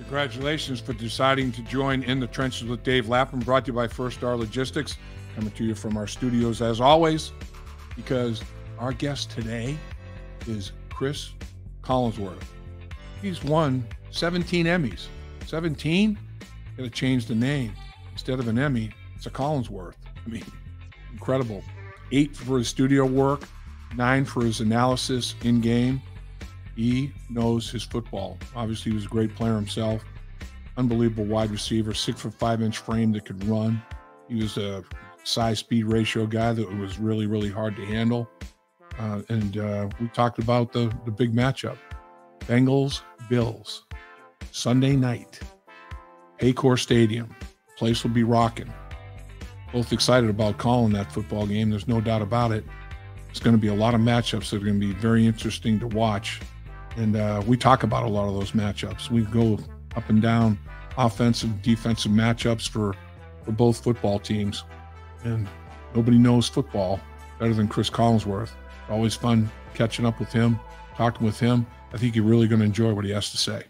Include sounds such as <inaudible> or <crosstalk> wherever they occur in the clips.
Congratulations for deciding to join in the trenches with Dave Lapham, brought to you by First Star Logistics. Coming to you from our studios as always, because our guest today is Cris Collinsworth. He's won 17 Emmys. 17? Got to change the name. Instead of an Emmy, it's a Collinsworth. I mean, incredible. Eight for his studio work, nine for his analysis in game. He knows his football. Obviously, he was a great player himself. Unbelievable wide receiver, six foot five inch frame that could run. He was a size speed ratio guy that was really, really hard to handle. Uh, and uh, we talked about the, the big matchup Bengals, Bills, Sunday night, Paycor Stadium. Place will be rocking. Both excited about calling that football game. There's no doubt about it. It's going to be a lot of matchups that are going to be very interesting to watch. And uh, we talk about a lot of those matchups. We go up and down offensive, defensive matchups for, for both football teams. And nobody knows football better than Cris Collinsworth. Always fun catching up with him, talking with him. I think you're really going to enjoy what he has to say.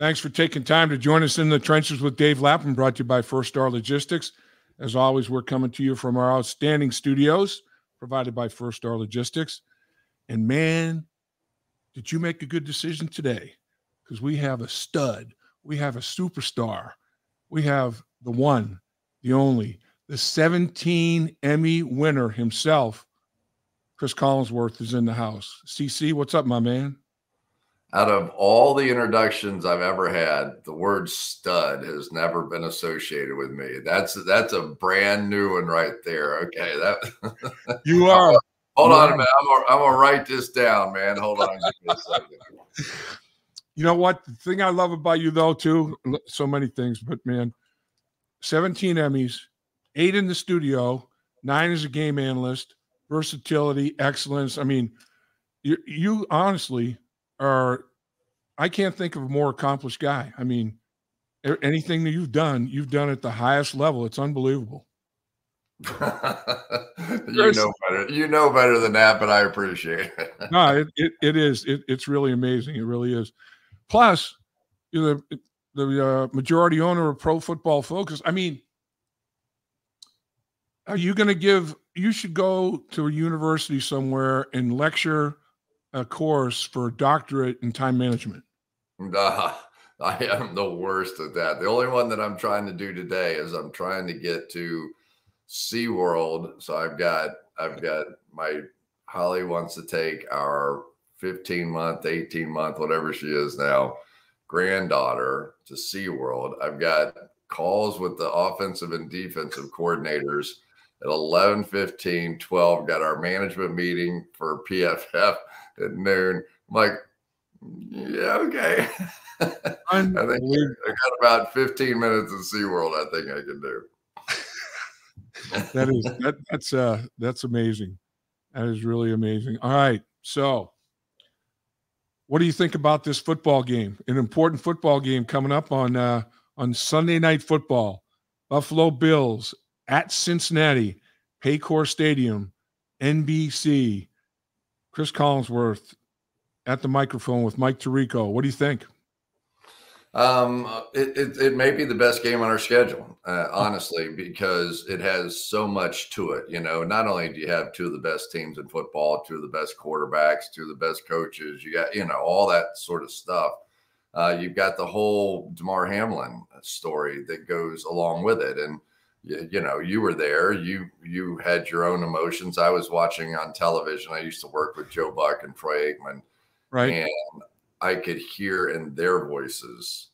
Thanks for taking time to join us in the trenches with Dave Lapham, brought to you by First Star Logistics. As always, we're coming to you from our outstanding studios provided by First Star Logistics. And man, did you make a good decision today? Because we have a stud, we have a superstar, we have the one, the only, the 17 Emmy winner himself. Cris Collinsworth is in the house. CC, what's up, my man? Out of all the introductions I've ever had, the word stud has never been associated with me. That's that's a brand new one right there. Okay, that <laughs> you are. Hold on a minute. I'm gonna, I'm gonna write this down, man. Hold on. you know what? The thing I love about you, though, too, so many things, but man, 17 Emmys, eight in the studio, nine as a game analyst, versatility, excellence. I mean, you, you honestly are I can't think of a more accomplished guy. I mean, anything that you've done, you've done at the highest level. It's unbelievable. <laughs> you know better. You know better than that, but I appreciate it. <laughs> no, it, it, it is. It, it's really amazing. It really is. Plus, you know, the, the uh, majority owner of Pro Football Focus. I mean, are you going to give? You should go to a university somewhere and lecture a course for doctorate in time management? Uh, <laughs> I am the worst at that. The only one that I'm trying to do today is I'm trying to get to SeaWorld. So I've got I've got my Holly wants to take our 15 month, 18 month, whatever she is now, granddaughter to SeaWorld. I've got calls with the offensive and defensive coordinators at 11, 15, 12. Got our management meeting for PFF at noon. I'm like, yeah, okay. <laughs> I think I got about 15 minutes of SeaWorld. I think I can do. that is that, that's uh that's amazing. That is really amazing. All right. So what do you think about this football game? An important football game coming up on uh on Sunday night football. Buffalo Bills at Cincinnati, Paycor Stadium, NBC. Cris Collinsworth at the microphone with Mike Tirico. What do you think? Um, it, it, it, may be the best game on our schedule, uh, honestly, because it has so much to it. You know, not only do you have two of the best teams in football, two of the best quarterbacks, two of the best coaches, you got, you know, all that sort of stuff. Uh, you've got the whole Damar Hamlin story that goes along with it. And, you, you know, you were there. You you had your own emotions. I was watching on television. I used to work with Joe Buck and Troy Aikman, right? And I could hear in their voices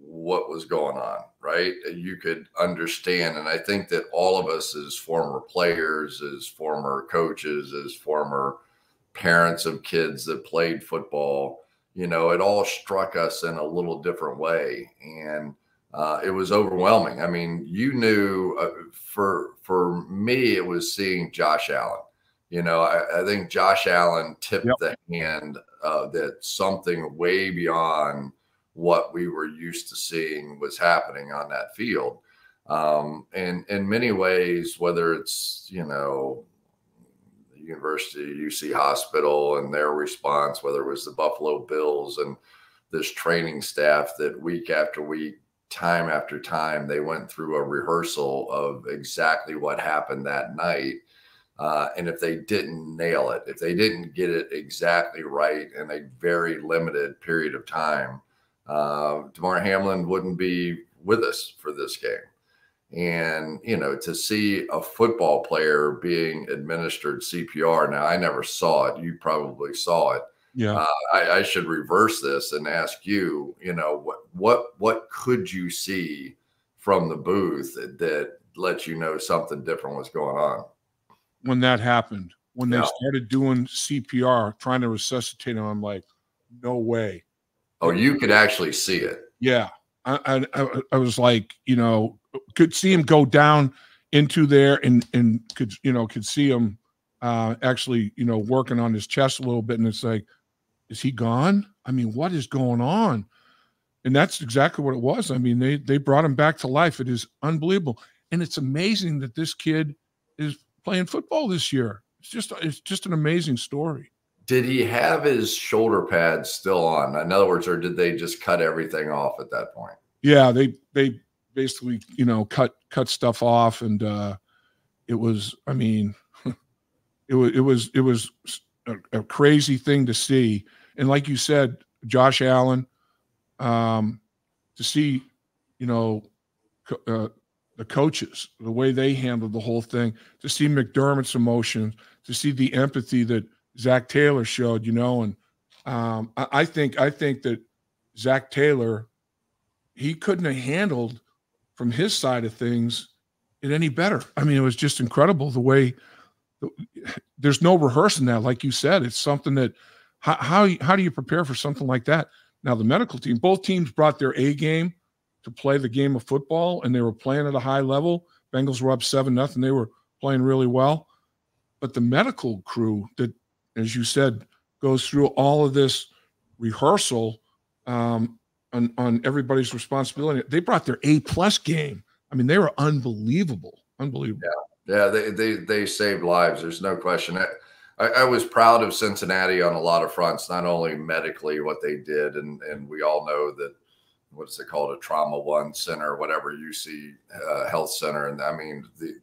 what was going on. Right? You could understand, and I think that all of us, as former players, as former coaches, as former parents of kids that played football, you know, it all struck us in a little different way, and uh, it was overwhelming. I mean, you knew uh, for for me, it was seeing Josh Allen. You know, I, I think Josh Allen tipped yep. the hand uh, that something way beyond what we were used to seeing was happening on that field. Um, and in many ways, whether it's, you know, the University UC Hospital and their response, whether it was the Buffalo Bills and this training staff that week after week, time after time, they went through a rehearsal of exactly what happened that night. Uh, and if they didn't nail it, if they didn't get it exactly right in a very limited period of time, uh, Damar Hamlin wouldn't be with us for this game. And, you know, to see a football player being administered CPR, now I never saw it. You probably saw it. Yeah. Uh, I, I, should reverse this and ask you, you know, what, what, what could you see from the booth that, that let you know something different was going on? When that happened, when they started doing CPR, trying to resuscitate him, I'm like, no way. Oh, you could actually see it. Yeah. I, I, I was like, you know, could see him go down into there and and could you know could see him uh actually you know working on his chest a little bit and it's like is he gone? I mean what is going on? And that's exactly what it was. I mean they they brought him back to life. It is unbelievable. And it's amazing that this kid is playing football this year. It's just it's just an amazing story. Did he have his shoulder pads still on? In other words or did they just cut everything off at that point? Yeah they they basically you know cut cut stuff off. And uh it was i mean <laughs> it was it was it was a, a, crazy thing to see and like you said josh allen um to see you know uh, the coaches the way they handled the whole thing to see mcdermott's emotions to see the empathy that Zac taylor showed you know and um I, I think i think that Zac taylor he couldn't have handled from his side of things it any better. I mean, it was just incredible the way there's no rehearsing that, like you said. It's something that how how, how do you prepare for something like that? Now the medical team, both teams brought their A game to play the game of football, and they were playing at a high level. Bengals were up seven nothing. They were playing really well, but the medical crew that, as you said, goes through all of this rehearsal um, on, on everybody's responsibility. They brought their A plus game. I mean, they were unbelievable, unbelievable. Yeah, yeah, they they they saved lives. There's no question. I, I was proud of Cincinnati on a lot of fronts, not only medically what they did, and and we all know that what's it called a trauma one center, whatever UC uh, health center, and I mean the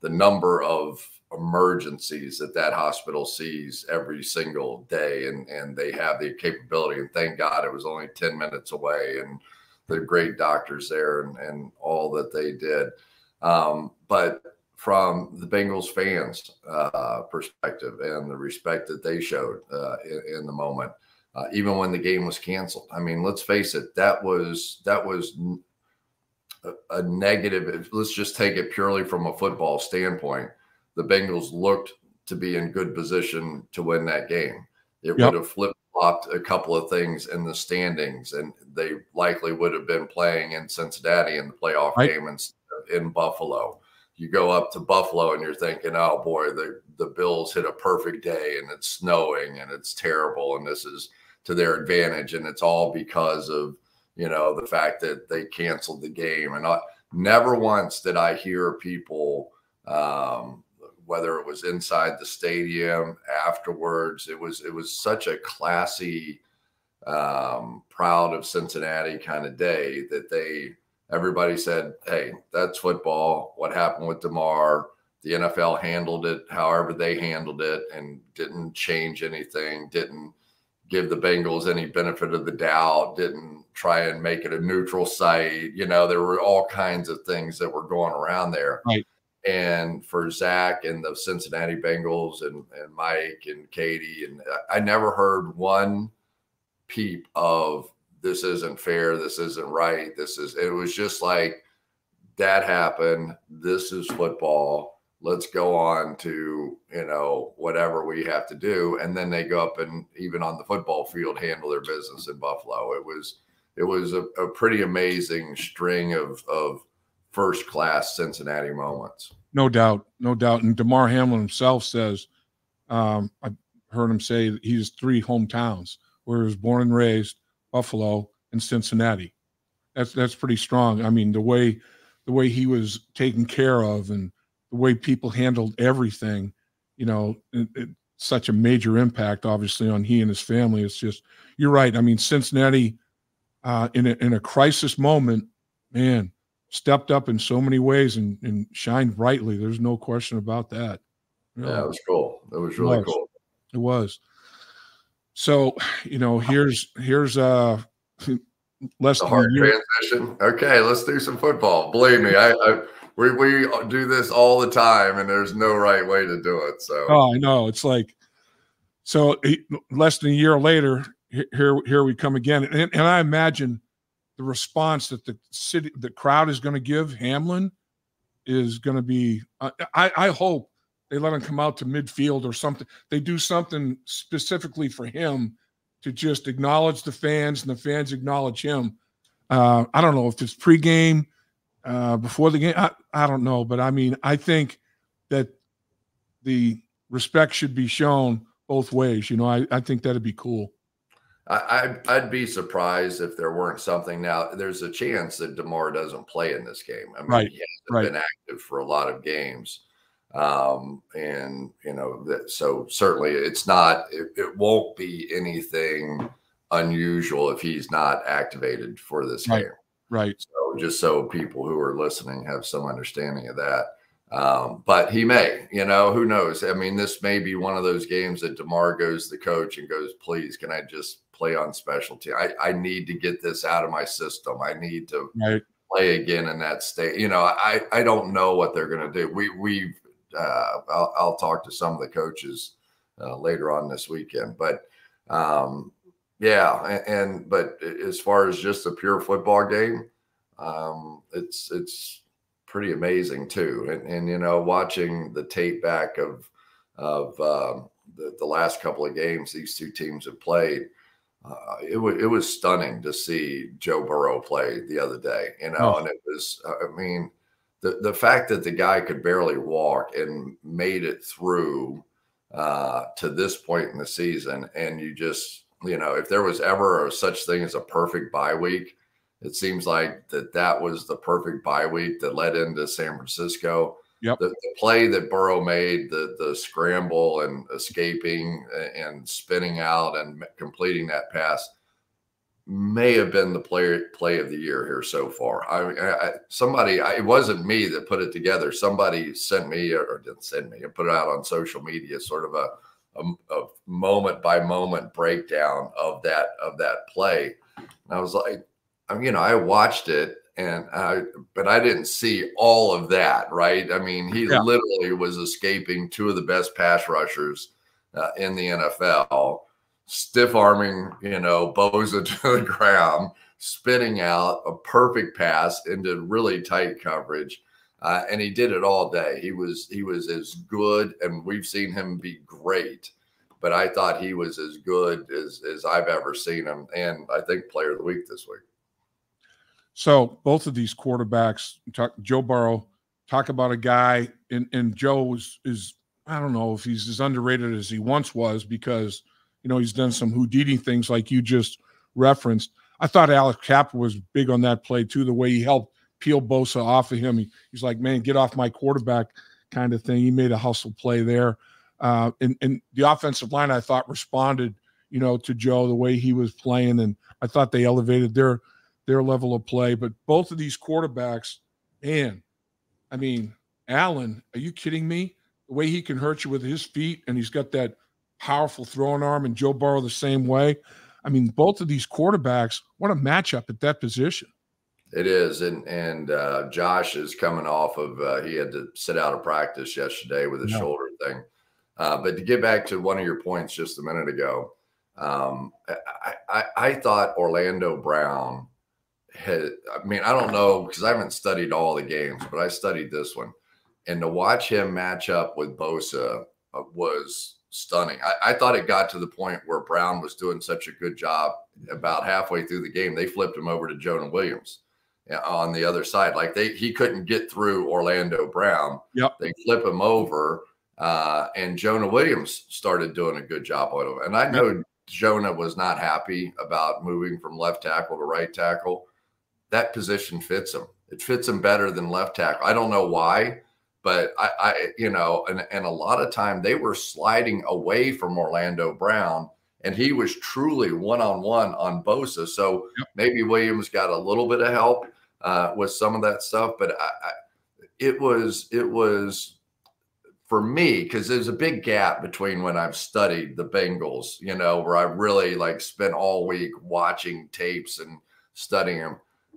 the number of emergencies that that hospital sees every single day and and they have the capability and thank god it was only 10 minutes away and the great doctors there and, and all that they did. Um, but from the bengals fans uh, perspective and the respect that they showed uh, in, in, the moment uh, even when the game was canceled i mean let's face it that was that was a, a negative let's just take it purely from a football standpoint the Bengals looked to be in good position to win that game. It yep. would have flip flopped a couple of things in the standings, and they likely would have been playing in Cincinnati in the playoff right. game instead in Buffalo. You go up to Buffalo and you're thinking, oh boy, the, the Bills hit a perfect day and it's snowing and it's terrible and this is to their advantage. And it's all because of, you know, the fact that they canceled the game. And I, never once did I hear people um, whether it was inside the stadium afterwards. It was it was such a classy, um, proud of Cincinnati kind of day that they everybody said, "Hey, that's football. What happened with Damar? The NFL handled it however they handled it and didn't change anything. Didn't give the Bengals any benefit of the doubt. Didn't try and make it a neutral site. You know, there were all kinds of things that were going around there. Right and for Zac and the Cincinnati Bengals and, and Mike and Katie. And uh, I never heard one peep of this isn't fair. This isn't right. This is, it was just like that happened. This is football. Let's go on to, you know, whatever we have to do. And then they go up and even on the football field, handle their business in Buffalo. It was, it was a, a pretty amazing string of, of, first class Cincinnati moments. No doubt, no doubt. And Damar Hamlin himself says, um, I heard him say he's three hometowns where he was born and raised, Buffalo and Cincinnati. That's that's pretty strong. I mean, the way the way he was taken care of and the way people handled everything, you know, it, it, such a major impact, obviously, on he and his family. It's just, you're right. I mean, Cincinnati, uh, in, a, in a crisis moment, man, stepped up in so many ways and, and shined brightly. There's no question about that. Really. Yeah, it was cool. It was really it was. cool. It was. So, you know, here's here's uh less a hard transition. Okay, let's do some football. Believe me, I, I we we do this all the time, and there's no right way to do it. So, oh, I know it's like so less than a year later, here here we come again, and, and I imagine the response that the city, the crowd is going to give Hamlin is going to be. Uh, I I hope they let him come out to midfield or something. They do something specifically for him to just acknowledge the fans and the fans acknowledge him. Uh, I don't know if it's pregame, uh, before the game. I, I don't know, but I mean, I think that the respect should be shown both ways. You know, I, I think that'd be cool. I, I'd be surprised if there weren't something. Now, there's a chance that Damar doesn't play in this game. I mean, right, he hasn't right. been active for a lot of games. Um, and, you know, that, so certainly it's not, it, it, won't be anything unusual if he's not activated for this right. game. Right. So just so people who are listening have some understanding of that. Um, but he may, you know, who knows? I mean, this may be one of those games that Damar goes the coach and goes, please, can I just play on specialty? I, I need to get this out of my system. I need to right. play again in that state. You know, I, I don't know what they're going to do. We, we, uh, I'll, I'll, talk to some of the coaches uh, later on this weekend, but, um, yeah. And, and, but as far as just a pure football game, um, it's, it's, pretty amazing too. And, and you know, watching the tape back of of um, the, the last couple of games these two teams have played, uh, it was it was stunning to see Joe Burrow play the other day. You know, oh. and it was I mean the the fact that the guy could barely walk and made it through uh, to this point in the season, and you just you know if there was ever a such thing as a perfect bye week it seems like that that was the perfect bye week that led into San Francisco. Yep. The, the, play that Burrow made, the the scramble and escaping and spinning out and completing that pass, may have been the player play of the year here so far. I, I somebody, I, it wasn't me that put it together. Somebody sent me or didn't send me and put it out on social media, sort of a, a, a moment by moment breakdown of that of that play. And I was like, I mean, you know, I watched it and I, but I didn't see all of that, right? I mean, he yeah. literally was escaping two of the best pass rushers uh, in the NFL, stiff arming, you know, Bosa <laughs> to the ground, spitting out a perfect pass into really tight coverage. Uh, and he did it all day. He was he was as good, and we've seen him be great. But I thought he was as good as as I've ever seen him, and I think Player of the Week this week. So both of these quarterbacks, talk, Joe Burrow, talk about a guy, and, and Joe is, is, I don't know if he's as underrated as he once was because, you know, he's done some Houdini things like you just referenced. I thought Alex Cappa was big on that play too, the way he helped peel Bosa off of him. He, he's like, man, get off my quarterback kind of thing. He made a hustle play there. Uh, and, and the offensive line, I thought, responded, you know, to Joe the way he was playing. And I thought they elevated their – their level of play. But both of these quarterbacks, man, I mean, Allen, are you kidding me? The way he can hurt you with his feet, and he's got that powerful throwing arm, and Joe Burrow the same way. I mean, both of these quarterbacks, what a matchup at that position. It is, and and uh, Josh is coming off of uh, he had to sit out of practice yesterday with a yeah. shoulder thing. Uh, but to get back to one of your points just a minute ago, um, I, I, I thought Orlando Brown had, I mean, I don't know because I haven't studied all the games, but I studied this one. And to watch him match up with Bosa uh, was stunning. I, I, thought it got to the point where Brown was doing such a good job about halfway through the game, they flipped him over to Jonah Williams on the other side. Like they, he couldn't get through Orlando Brown. Yep. They flip him over, uh, and Jonah Williams started doing a good job on him. And I know yep. Jonah was not happy about moving from left tackle to right tackle that position fits him. It fits him better than left tackle. I don't know why, but I, I you know, and, and a lot of time they were sliding away from Orlando Brown and he was truly one on one on Bosa. So yep. maybe Williams got a little bit of help uh, with some of that stuff, but I, I, it was it was for me because there's a big gap between when I've studied the Bengals, you know, where I really like spent all week watching tapes and studying them.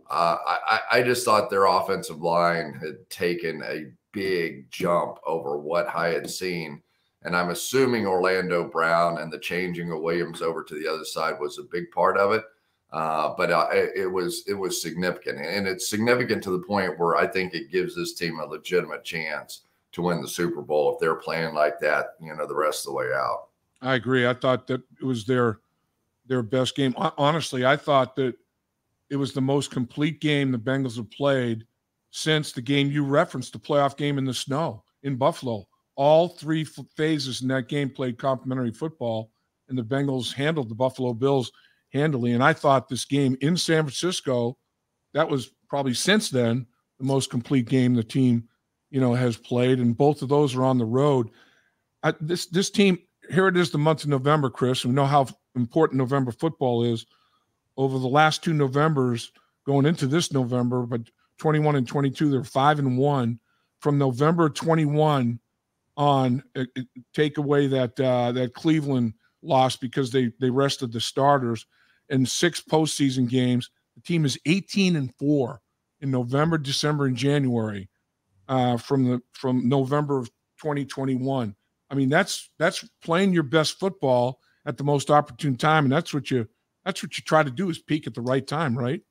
Uh, I, I just thought their offensive line had taken a big jump over what I had seen and I'm assuming Orlando Brown and the changing of Williams over to the other side was a big part of it. Uh, but uh, it was it was significant, and it's significant to the point where I think it gives this team a legitimate chance to win the Super Bowl if they're playing like that, you know, the rest of the way out. I agree. I thought that it was their their best game. Honestly, I thought that it was the most complete game the Bengals have played since the game you referenced, the playoff game in the snow in Buffalo all three phases in that game played complementary football, and the Bengals handled the Buffalo Bills handily. And I thought this game in San Francisco, that was probably since then the most complete game the team, you know, has played. And both of those are on the road. I, this this team here it is the month of November, Chris. We know how important November football is. Over the last two Novembers, going into this November, but 21 and 22, they're five and one. From November 21 on uh, uh, take away that uh, that Cleveland loss because they they rested the starters in six postseason games. The team is 18 and four in November, December, and January uh, from the from November of 2021. I mean that's that's playing your best football at the most opportune time, and that's what you that's what you try to do is peak at the right time, right?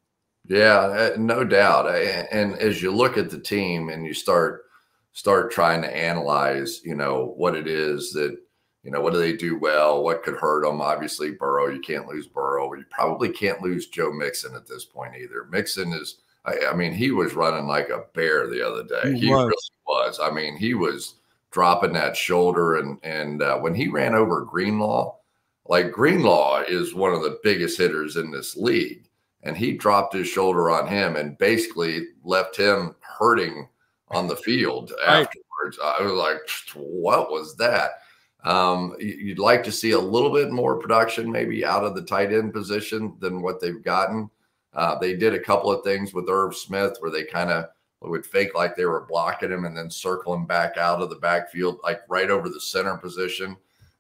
Yeah, uh, no doubt. And as you look at the team and you start start trying to analyze, you know, what it is that, you know, what do they do well? What could hurt them? Obviously, Burrow, you can't lose Burrow. You probably can't lose Joe Mixon at this point either. Mixon is, I, I mean, he was running like a bear the other day. He, he was. really was. I mean, he was dropping that shoulder. And, and uh, when he ran over Greenlaw, like Greenlaw is one of the biggest hitters in this league. And he dropped his shoulder on him and basically left him hurting on the field <laughs> afterwards. I was like, what was that? Um, you'd like to see a little bit more production, maybe out of the tight end position than what they've gotten. Uh, they did a couple of things with Irv Smith where they kind of would fake like they were blocking him and then circle him back out of the backfield, like right over the center position.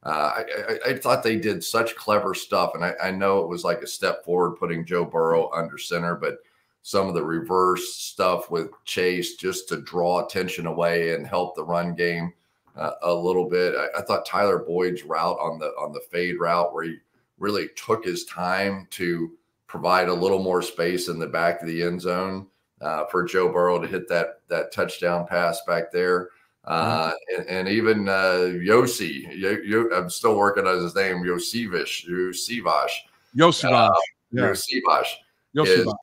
Uh, I, I, thought they did such clever stuff, and I, I, know it was like a step forward putting Joe Burrow under center, but some of the reverse stuff with Chase just to draw attention away and help the run game uh, a little bit. I, I, thought Tyler Boyd's route on the on the fade route where he really took his time to provide a little more space in the back of the end zone uh, for Joe Burrow to hit that that touchdown pass back there. Uh, mm-hmm. and, and, even uh, Yossi, Yo, Yo, I'm still working on his name, Yosivish, Yosivash. Yosivash. Uh, yeah. Yosivash. Yosivash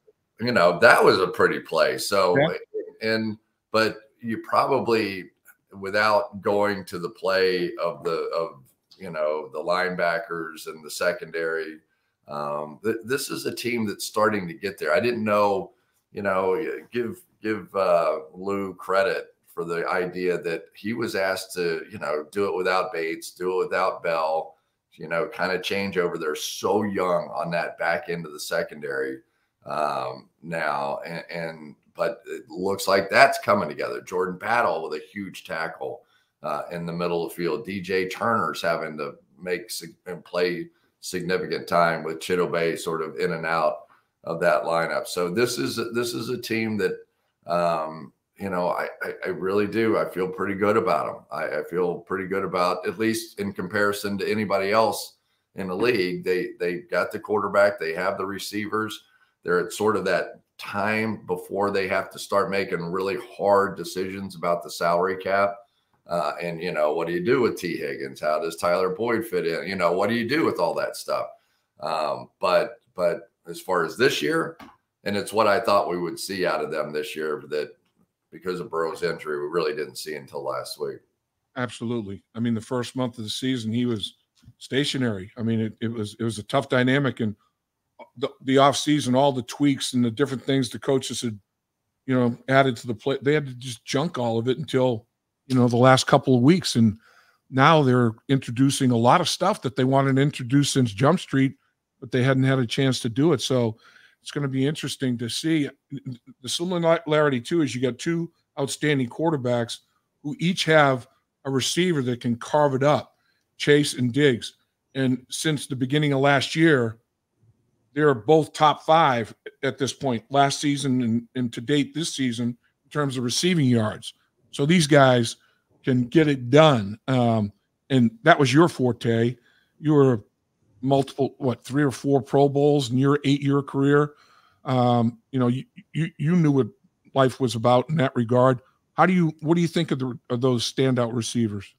you know, that was a pretty play. So, yeah. and, but you probably, without going to the play of the, of, you know, the linebackers and the secondary, um, th- this is a team that's starting to get there. I didn't know, you know, give, give uh, Lou credit for the idea that he was asked to, you know, do it without Bates, do it without Bell, you know, kind of change over. They're so young on that back end of the secondary um, now, and, and, but it looks like that's coming together. Jordan Battle with a huge tackle uh, in the middle of the field. DJ Turner's having to make and play significant time with Chidobe sort of in and out of that lineup. So this is this is a team that um, you know I, I, I really do. I feel pretty good about them. I, I feel pretty good about at least in comparison to anybody else in the league. They they got the quarterback. They have the receivers. They're at sort of that time before they have to start making really hard decisions about the salary cap. Uh, and you know, what do you do with Tee Higgins? How does Tyler Boyd fit in? You know, what do you do with all that stuff? Um, but but as far as this year, and it's what I thought we would see out of them this year that because of Burrow's injury, we really didn't see until last week. Absolutely. I mean, the first month of the season, he was stationary. I mean, it, it was it was a tough dynamic, and uh, the, the off season, all the tweaks and the different things the coaches had you know, added to the play. They had to just junk all of it until, you know, the last couple of weeks. And now they're introducing a lot of stuff that they wanted to introduce since Jump Street, but they hadn't had a chance to do it. So it's going to be interesting to see. The similarity, too, is you got two outstanding quarterbacks who each have a receiver that can carve it up, Chase and Diggs. And since the beginning of last year, they're both top five at this point, last season and, and to date this season, in terms of receiving yards. So these guys can get it done. Um, and that was your forte. You were multiple, what, three or four Pro Bowls in your eight year career. Um, you know, you, you, you knew what life was about in that regard. How do you, what do you think of, the, of those standout receivers?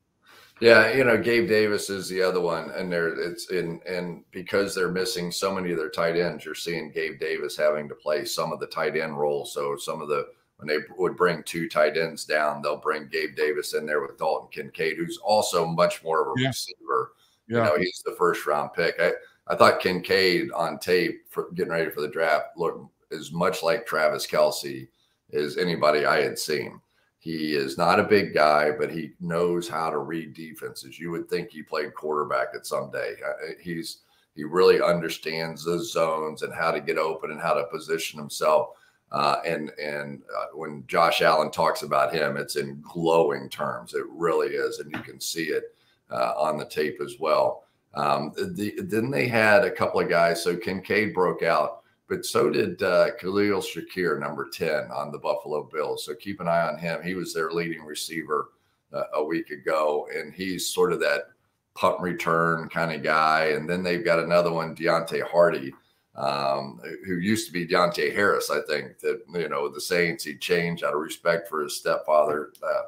Yeah, you know, Gabe Davis is the other one, and there it's in and because they're missing so many of their tight ends, you're seeing Gabe Davis having to play some of the tight end role. So some of the when they would bring two tight ends down, they'll bring Gabe Davis in there with Dalton Kincaid, who's also much more of a yeah. receiver. Yeah. You know, he's the first round pick. I, I thought Kincaid on tape for getting ready for the draft looked as much like Travis Kelce as anybody I had seen. He is not a big guy, but he knows how to read defenses. You would think he played quarterback at some day. Uh, he's he really understands the zones and how to get open and how to position himself. Uh, and and uh, when Josh Allen talks about him, it's in glowing terms. It really is, and you can see it uh, on the tape as well. Um, the, then they had a couple of guys. So Kincaid broke out but so did uh, Khalil Shakir, number 10 on the Buffalo Bills. So keep an eye on him. He was their leading receiver uh, a week ago, and he's sort of that punt return kind of guy. And then they've got another one, Deonte Harty, um, who used to be Deonte Harris, I think, that, you know, the Saints, he changed out of respect for his stepfather. Uh,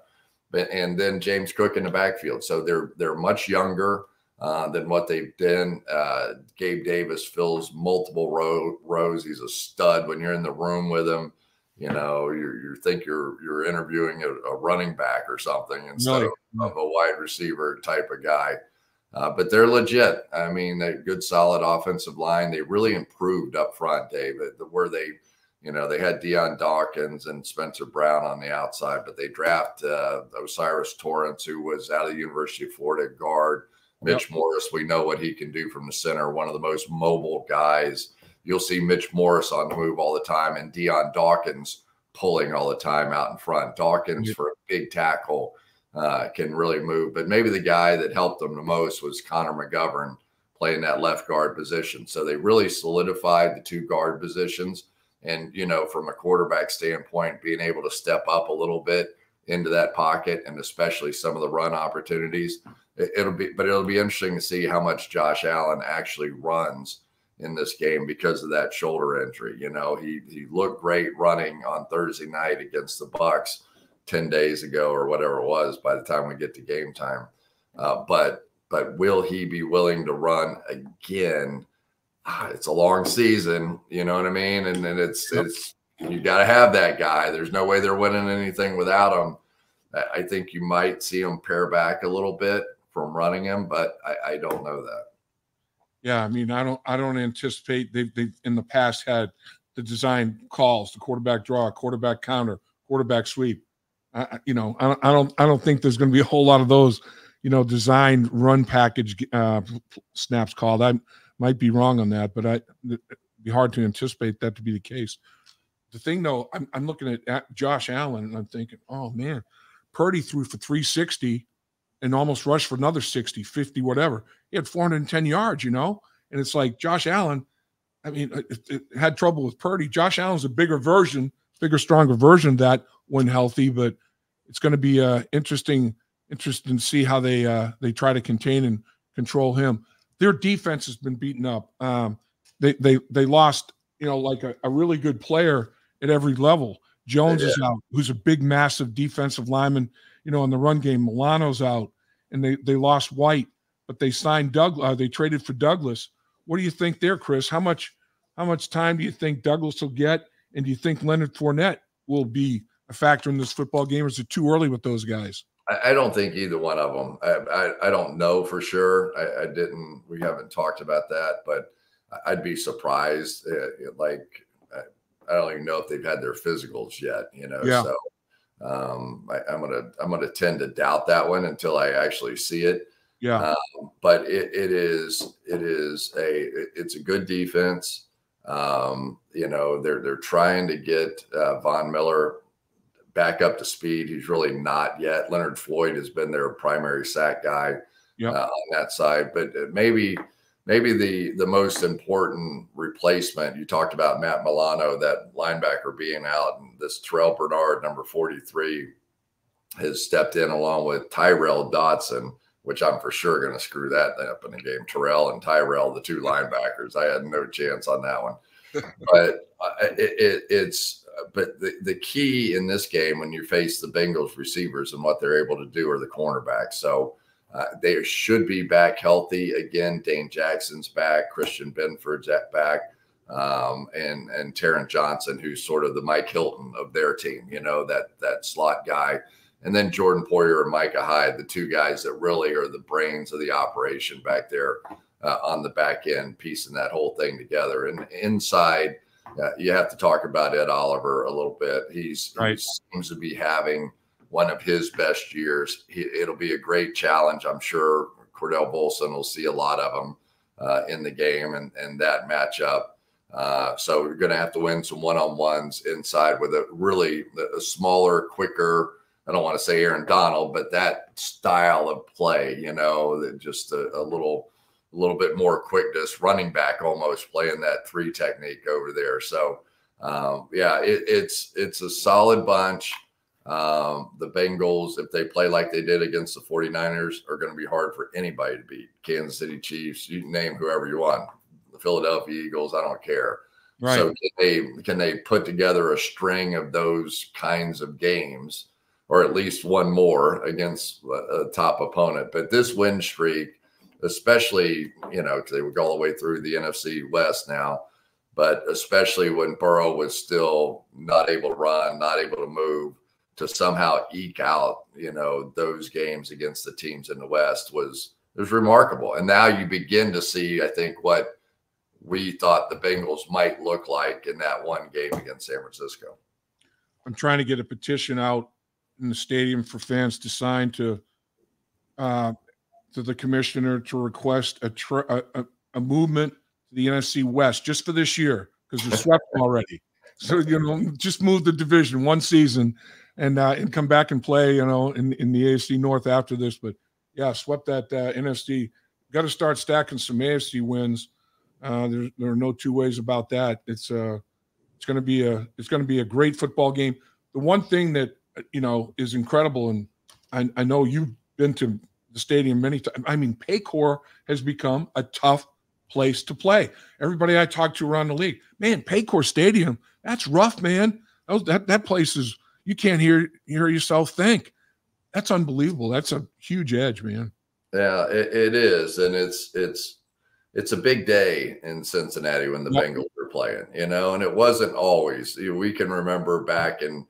and then James Cook in the backfield. So they're, they're much younger uh, than what they've been. Uh, Gabe Davis fills multiple row, rows. He's a stud when you're in the room with him. You know, you you think you're you're interviewing a, a running back or something instead no, of, of, a wide receiver type of guy. Uh, but they're legit. I mean, a good solid offensive line. They really improved up front, David, where they, you know, they had Dion Dawkins and Spencer Brown on the outside, but they draft uh, O'Cyrus Torrence, who was out of the University of Florida guard Mitch yep. Morse, we know what he can do from the center, one of the most mobile guys. You'll see Mitch Morse on the move all the time and Dion Dawkins pulling all the time out in front. Dawkins yep. for a big tackle uh, can really move. But maybe the guy that helped them the most was Connor McGovern playing that left guard position. So they really solidified the two guard positions. And, you know, from a quarterback standpoint, being able to step up a little bit into that pocket and especially some of the run opportunities it'll be, but it'll be interesting to see how much Josh Allen actually runs in this game because of that shoulder injury. You know, he he looked great running on Thursday night against the Bucs ten days ago or whatever it was. By the time we get to game time, uh, but but will he be willing to run again? Ah, it's a long season, you know what I mean, and then it's yep. it's you got to have that guy. There's no way they're winning anything without him. I think you might see him pare back a little bit from running him, but I, I don't know that. Yeah, I mean, I don't, I don't anticipate they've, they've in the past had the design calls, the quarterback draw, quarterback counter, quarterback sweep. I, you know, I, I don't, I don't think there's going to be a whole lot of those, you know, designed run package uh, snaps called. I might be wrong on that, but I it'd be hard to anticipate that to be the case. The thing though, I'm, I'm looking at, at Josh Allen and I'm thinking, oh man, Purdy threw for 360 and almost rushed for another 60, 50, whatever. He had 410 yards, you know? And it's like Josh Allen, I mean, it, it had trouble with Purdy. Josh Allen's a bigger version, bigger, stronger version of that when healthy, but it's going to be uh, interesting, interesting to see how they uh, they try to contain and control him. Their defense has been beaten up. Um, they they they lost, you know, like a, a really good player at every level. Jones yeah. is out, who's a big, massive defensive lineman you know, in the run game. Milano's out, and they they lost White, but they signed Doug. Uh, they traded for Douglas. What do you think there, Chris? How much how much time do you think Douglas will get, and do you think Leonard Fournette will be a factor in this football game? Or is it too early with those guys? I, I don't think either one of them. I, I, I don't know for sure. I, I, didn't. We haven't talked about that, but I'd be surprised. Uh, like I don't even know if they've had their physicals yet. You know, yeah. so um, I, am gonna I'm gonna tend to doubt that one until I actually see it. Yeah, um, but it, it is it is a it's a good defense. Um, you know, they're they're trying to get uh, Von Miller back up to speed. He's really not yet. Leonard Floyd has been their primary sack guy yep. uh, on that side, but maybe maybe the the most important replacement you talked about Matt Milano, that linebacker being out, and this Terrel Bernard, number forty three, has stepped in along with Tyrel Dodson. Which I'm for sure going to screw that up in the game. Terrell and Tyrell, the two linebackers. I had no chance on that one. <laughs> but uh, it, it, it's but the, the key in this game when you face the Bengals receivers and what they're able to do are the cornerbacks. So uh, they should be back healthy again. Dane Jackson's back, Christian Benford's at back, um, and and Taron Johnson, who's sort of the Mike Hilton of their team. You know that that slot guy, and then Jordan Poyer and Micah Hyde, the two guys that really are the brains of the operation back there uh, on the back end, piecing that whole thing together. And inside uh, you have to talk about Ed Oliver a little bit. He's right. he seems to be having one of his best years. He, it'll be a great challenge. I'm sure Cordell Volson will see a lot of them uh, in the game and, and that matchup. Uh, so you're going to have to win some one-on-ones inside with a really a smaller, quicker. I don't want to say Aaron Donald, but that style of play, you know, just a, a little a little bit more quickness, running back almost playing that three technique over there. So um, yeah, it, it's it's a solid bunch. Um, the Bengals, if they play like they did against the 49ers, are going to be hard for anybody to beat. Kansas City Chiefs, you name whoever you want. The Philadelphia Eagles, I don't care. Right. So can they can they put together a string of those kinds of games, or at least one more against a, a top opponent? But this win streak especially, you know, they would go all the way through the NFC West now, but especially when Burrow was still not able to run, not able to move, to somehow eke out, you know, those games against the teams in the West was was remarkable. And now you begin to see, I think, what we thought the Bengals might look like in that one game against San Francisco. I'm trying to get a petition out in the stadium for fans to sign to uh, to the commissioner to request a, a, a, movement to the NFC West just for this year because we're swept <laughs> already. So you know, just move the division one season and uh, and come back and play. You know, in in the AFC North after this. But yeah, swept that uh, NFC. Got to start stacking some AFC wins. Uh, there, there are no two ways about that. It's uh it's going to be a it's going to be a great football game. The one thing that you know is incredible, and I, I know you've been to the stadium many times. I mean, Paycor has become a tough place to play. Everybody I talk to around the league, man, Paycor Stadium, that's rough, man. That, that, that place is you can't hear hear yourself think. That's unbelievable. That's a huge edge, man. Yeah, it, it is, and it's it's it's a big day in Cincinnati when the yep. Bengals are playing, you know, and it wasn't always. We can remember back and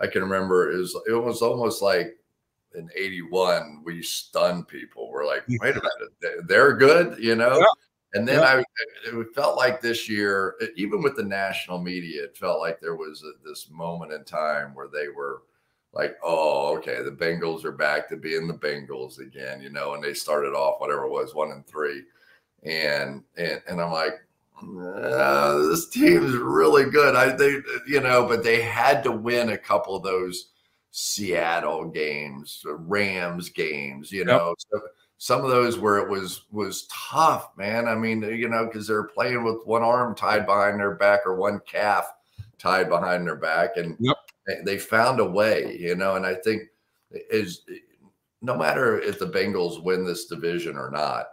I can remember it was it was almost like in 81 we stunned people. We're like wait a minute they're good you know? Yeah. and then yeah. i it felt like this year even with the national media it felt like there was a, this moment in time where they were like oh okay the bengals are back to being the bengals again you know and they started off whatever it was one and three. And and, and i'm like uh, this team is really good. I they you know but they had to win a couple of those Seattle games, Rams games, you know. Yep. So some of those where it was was tough, man. I mean, you know, because they're playing with one arm tied behind their back or one calf tied behind their back, and yep. they, they found a way, you know. And I think is no matter if the Bengals win this division or not,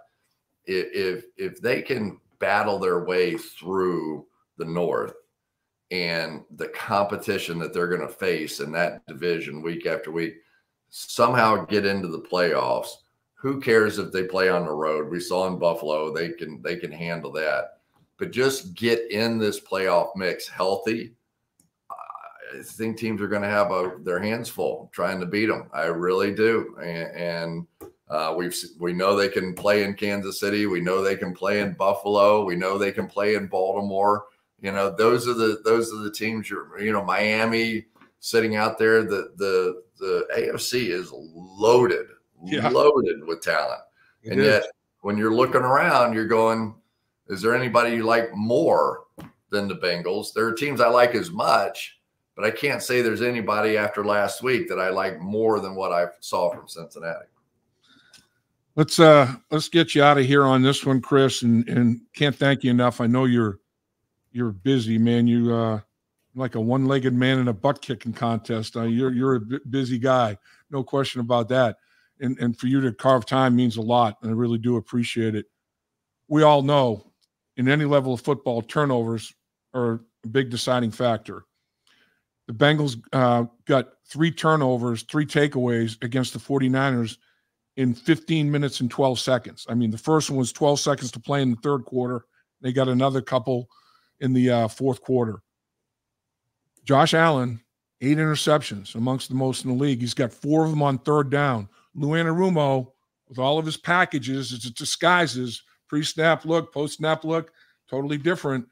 if if they can battle their way through the North and the competition that they're going to face in that division week after week somehow get into the playoffs. Who cares if they play on the road? We saw in buffalo they can they can handle that. But just get in this playoff mix healthy i think teams are going to have a, their hands full trying to beat them i really do. And, and uh, we've we know they can play in kansas city. We know they can play in buffalo. We know they can play in baltimore You know, those are the those are the teams you're you know, Miami sitting out there. The the the AFC is loaded, yeah. loaded with talent. It and is. yet when you're looking around, you're going, is there anybody you like more than the Bengals? There are teams I like as much, but I can't say there's anybody after last week that I like more than what I saw from Cincinnati. Let's uh let's get you out of here on this one, Chris, and and can't thank you enough. I know you're you're busy, man. You uh like a one-legged man in a butt kicking contest. Uh, you're you're a busy guy, no question about that. And and for you to carve time means a lot, and I really do appreciate it. We all know, in any level of football, turnovers are a big deciding factor. The Bengals uh, got three turnovers, three takeaways against the 49ers in 15 minutes and 12 seconds. I mean, the first one was 12 seconds to play in the third quarter. They got another couple in the uh, fourth quarter. Josh Allen, eight interceptions, amongst the most in the league. He's got four of them on third down. Lou Anarumo, with all of his packages, it's disguises, pre-snap look, post-snap look, totally different.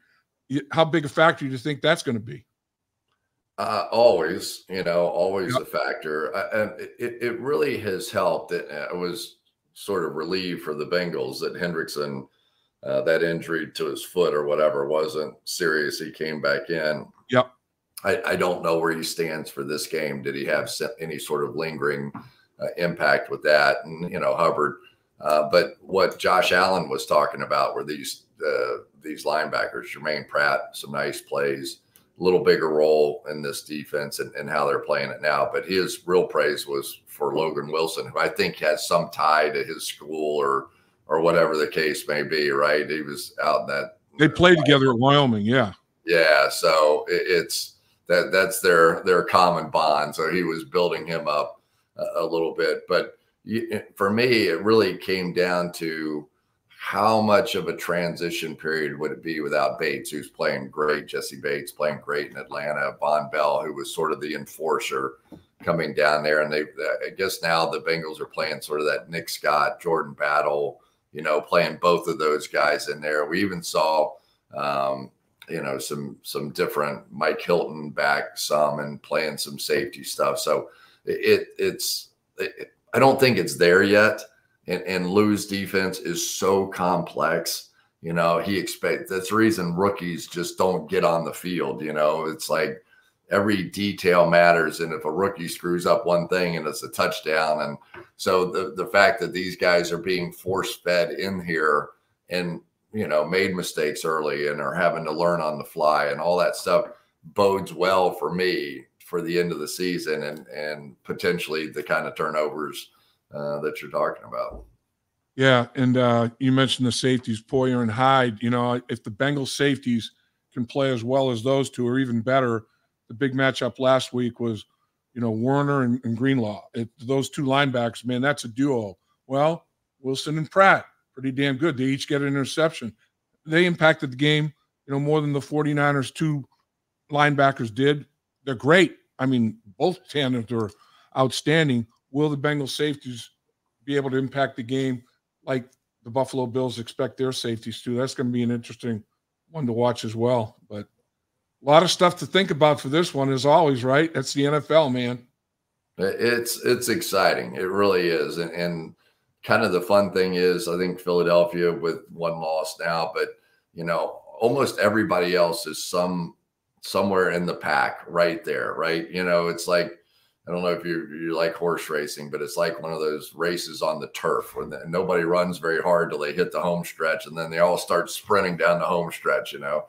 How big a factor do you think that's going to be? Uh, always, you know, always yep. a factor. Uh, and it, it really has helped. It, I was sort of relieved for the Bengals that Hendrickson, uh, that injury to his foot or whatever wasn't serious. He came back in. Yep. I, I don't know where he stands for this game. Did he have any sort of lingering uh, impact with that? And, you know, Hubbard. Uh, but what Josh Allen was talking about were these uh, these linebackers, Germaine Pratt, some nice plays a little bigger role in this defense and, and how they're playing it now. But his real praise was for Logan Wilson, who I think has some tie to his school or or whatever the case may be. Right? He was out in that. They played together at Wyoming. Yeah. Yeah. So it, it's that that's their their common bond. So he was building him up a, a little bit, but for me, it really came down to how much of a transition period would it be without Bates, who's playing great? Jessie Bates playing great in Atlanta. Vonn Bell, who was sort of the enforcer coming down there. And they, I guess now the Bengals are playing sort of that Nick Scott, Jordan Battle, you know, playing both of those guys in there. We even saw, um, you know, some some different Mike Hilton back some and playing some safety stuff. So it it's it, I don't think it's there yet and, and Lou's defense is so complex. You know, he expect that's the reason rookies just don't get on the field. You know, it's like every detail matters. And if a rookie screws up one thing and it's a touchdown. And so the, the fact that these guys are being force fed in here and, you know, made mistakes early and are having to learn on the fly and all that stuff bodes well for me for the end of the season and, and potentially the kind of turnovers uh, that you're talking about. Yeah, and uh, you mentioned the safeties, Poyer and Hyde. You know, if the Bengals safeties can play as well as those two, or even better, the big matchup last week was, you know, Warner and, and Greenlaw. It, those two linebackers, man, that's a duo. Well, Wilson and Pratt, pretty damn good. They each get an interception. They impacted the game, you know, more than the 49ers two linebackers did. They're great. I mean, both tandems are outstanding will the Bengals safeties be able to impact the game like the Buffalo Bills expect their safeties to? That's going to be an interesting one to watch as well. But a lot of stuff to think about for this one, as always, right? That's the NFL, man. It's it's exciting. It really is, and, and kind of the fun thing is, I think Philadelphia with one loss now, but you know, almost everybody else is some somewhere in the pack right there, right? You know, it's like I don't know if you you like horse racing, but it's like one of those races on the turf when the, nobody runs very hard till they hit the home stretch, and then they all start sprinting down the home stretch, you know.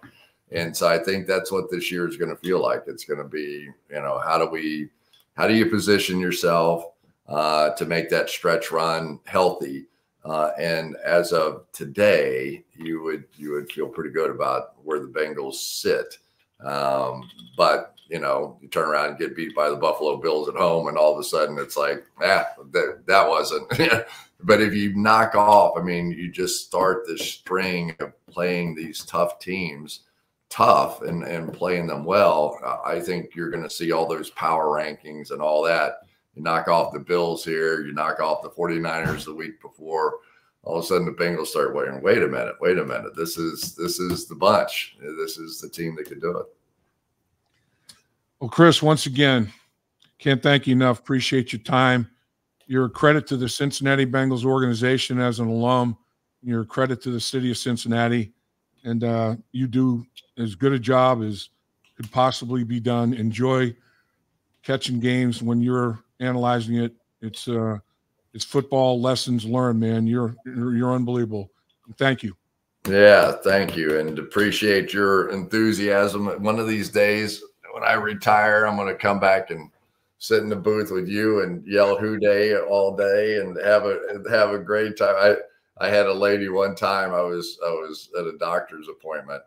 And so I think that's what this year is going to feel like. It's going to be, you know, how do we, how do you position yourself uh, to make that stretch run healthy? Uh, and as of today, you would you would feel pretty good about where the Bengals sit. Um, but you know, you turn around and get beat by the Buffalo Bills at home, and all of a sudden it's like, ah, that, that wasn't. <laughs> but if you knock off, I mean, you just start this string of playing these tough teams tough and, and playing them well. I think you're going to see all those power rankings and all that. You knock off the Bills here, you knock off the 49ers the week before. all of a sudden the Bengals start waiting. Wait a minute, wait a minute. This is this is the bunch. This is the team that could do it. Well, Cris, once again, can't thank you enough. Appreciate your time. You're a credit to the Cincinnati Bengals organization as an alum. You're a credit to the city of Cincinnati, and uh, you do as good a job as could possibly be done. Enjoy catching games when you're analyzing it. It's uh, it's football lessons learned, man. You're you're, unbelievable. Thank you. Yeah, thank you, and appreciate your enthusiasm. One of these days, when I retire, I'm going to come back and sit in the booth with you and yell "Who Dey" all day and have a have a great time. I I had a lady one time. I was I was at a doctor's appointment,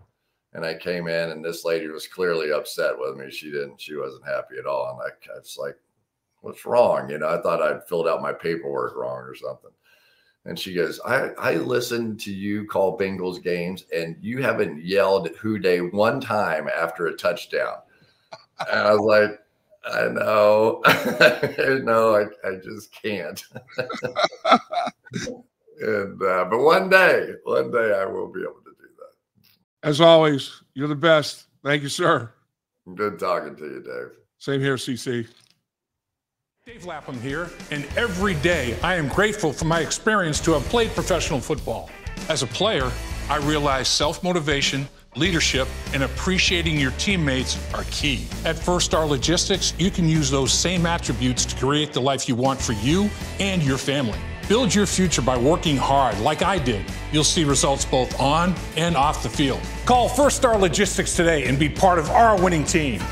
and I came in, and this lady was clearly upset with me. She didn't. She wasn't happy at all. And I, I was like, what's wrong? You know, I thought I'd filled out my paperwork wrong or something. And she goes, I, I listened to you call Bengals games and you haven't yelled Who Dey one time after a touchdown. And I was like, I know. <laughs> no, I, I just can't. <laughs> and uh, but one day, one day I will be able to do that. As always, you're the best. Thank you, sir. Good talking to you, Dave. Same here, CC. Dave Lapham here, and every day I am grateful for my experience to have played professional football. As a player, I realize self motivation, leadership, and appreciating your teammates are key. At First Star Logistics, you can use those same attributes to create the life you want for you and your family. Build your future by working hard like I did. You'll see results both on and off the field. Call First Star Logistics today and be part of our winning team.